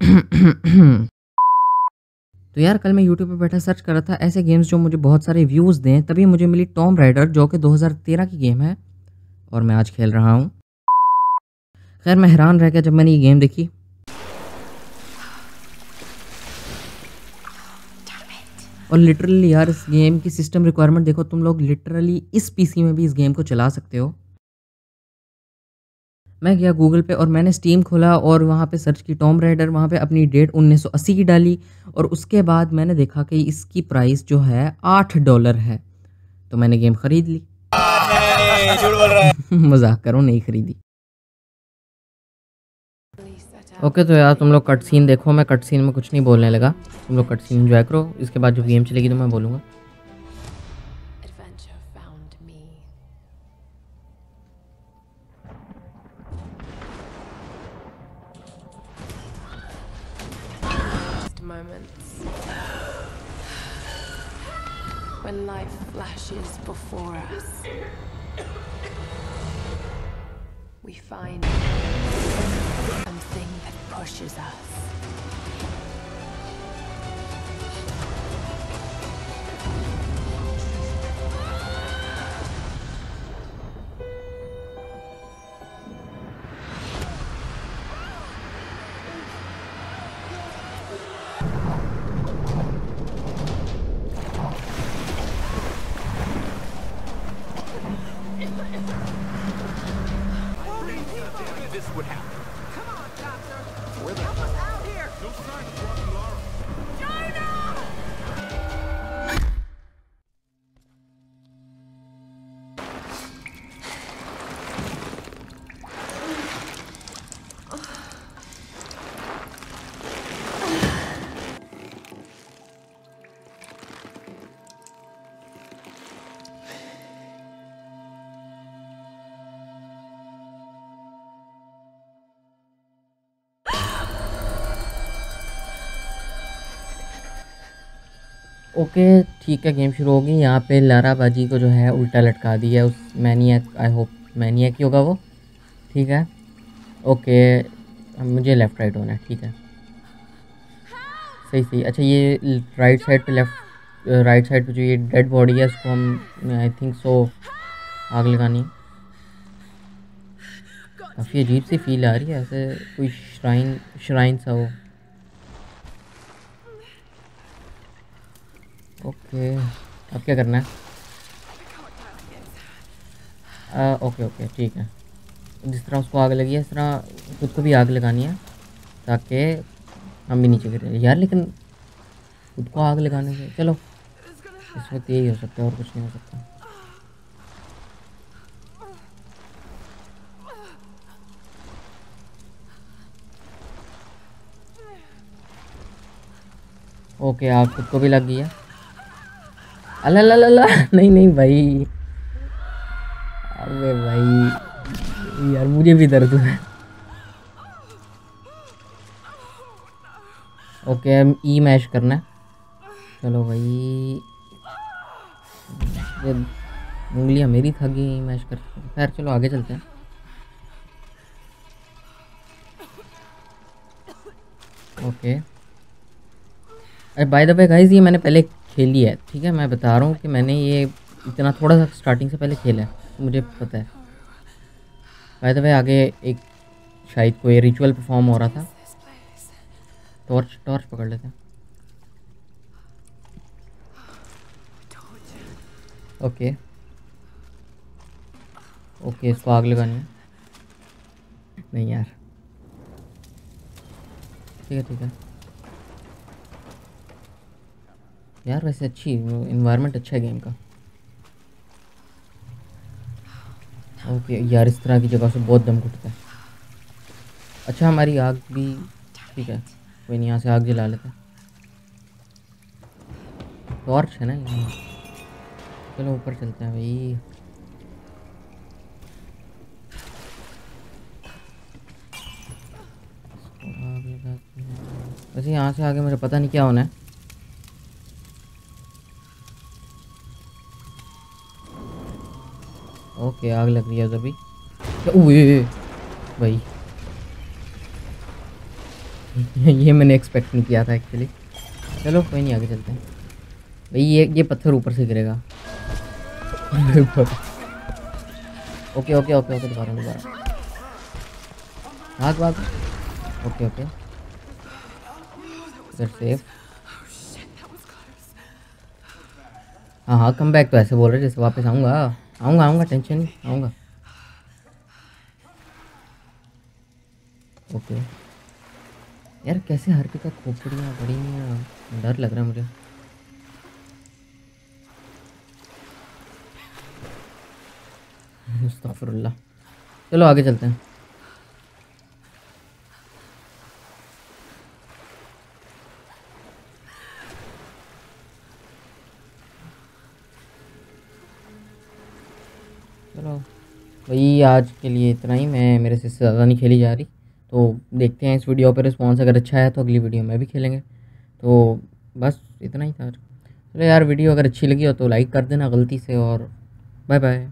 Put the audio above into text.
तो यार, कल मैं यूट्यूब पे बैठा सर्च कर रहा था, ऐसे गेम्स जो मुझे बहुत सारे व्यूज़ दें, तभी मुझे मिली टॉम राइडर जो कि 2013 की गेम है, और मैं आज खेल रहा हूँ। खैर, मैं हैरान रह गया जब मैंने ये गेम देखी। और लिटरली यार, इस गेम की सिस्टम रिक्वायरमेंट देखो, तुम लोग लिटरली इस पीसी में भी इस गेम को चला सकते हो। मैं गया गूगल पे और मैंने स्टीम खोला और वहाँ पे सर्च की टॉम राइडर वहाँ पे अपनी डेट 1980 की डाली और उसके बाद मैंने देखा कि इसकी प्राइस जो है आठ डॉलर है। तो मैंने गेम ख़रीद ली। मज़ाक करो, नहीं ख़रीदी। ओके तो यार तुम लोग कट सीन देखो, मैं कट सीन में कुछ नहीं बोलने लगा। तुम लोग कट सीन इन्जॉय करो, इसके बाद जब गेम चलेगी तो मैं बोलूँगा। Moments when life flashes before us. We find something that pushes us. Okay, ठीक है, गेम शुरू होगी। यहाँ पे लारा बाजी को जो है उल्टा लटका दिया उस मैनियक आई होप मैनियक ही होगा वो। ठीक है? ओके मुझे लेफ़्ट राइट होना है, ठीक है। सही सही। अच्छा ये राइट साइड पे लेफ़्ट राइट साइड पे जो ये डेड बॉडी है, उसको हम आई थिंक सो आग लगानी। काफ़ी अजीब सी फील आ रही है, ऐसे कोई श्राइन श्राइन सा हो। ओके। अब क्या करना है? आ, ओके ओके ठीक है। जिस तरह उसको आग लगी है इस तरह खुद को भी आग लगानी है ताकि हम भी नीचे गिरे यार लेकिन खुद को आग लगाने से चलो इस वक्त यही हो सकता है और कुछ नहीं हो सकता। ओके आग खुद को भी लग गई है। अल्लाह ला ला ला नहीं नहीं, भाई। अरे भाई, यार, मुझे भी दर्द है। ओके ई मैश करना है। चलो भाई। उंगलियाँ मेरी थक गई मैश कर खैर, चलो, आगे चलते हैं। ओके। अरे बाय द वे गाइस ये मैंने पहले खेली है, ठीक है? मैं बता रहा हूँ कि मैंने ये इतना थोड़ा सा स्टार्टिंग से पहले खेला है मुझे पता है। बाय वे आगे एक शायद कोई रिचुअल परफॉर्म हो रहा था। टॉर्च टॉर्च पकड़ लेते हैं। ओके ओके इसको आग लगानी है। नहीं यार। ठीक है ठीक है। यार वैसे अच्छी इन्वायरमेंट अच्छा है गेम का। ओके, यार इस तरह की जगह से बहुत दम घुटता है। अच्छा हमारी आग भी ठीक है, कोई नहीं, यहाँ से आग जला लेते हैं। टॉर्च है ना यहाँ चलो, ऊपर चलते हैं भाई। हैं। वैसे यहाँ से आगे मुझे पता नहीं क्या होना है। ओके, आग लग रही है उधर भी। भाई। ये मैंने एक्सपेक्ट नहीं किया था एक्चुअली चलो, कोई नहीं, आगे चलते हैं। भाई, ये ये पत्थर ऊपर से गिरेगा। ओके ओके ओके ओके, दोबारा दोबारा। भाग भाग। Okay okay. सेफ़ हाँ हाँ कम बैक तो ऐसे बोल रहे जैसे वापस आऊँगा। आऊँगा आऊँगा टेंशन नहीं आऊँगा ओके यार, कैसे हर का खोपड़ियाँ बड़ी डर लग रहा है मुझे। मुस्तफ़रल्ला चलो, आगे चलते हैं। चलो। वही आज के लिए इतना ही। मैं, मेरे से ज़्यादा नहीं खेली जा रही। तो देखते हैं इस वीडियो पर रिस्पॉन्स अगर अच्छा है तो अगली वीडियो में भी खेलेंगे। तो बस इतना ही था चलो यार, वीडियो अगर अच्छी लगी हो तो लाइक कर देना गलती से और बाय बाय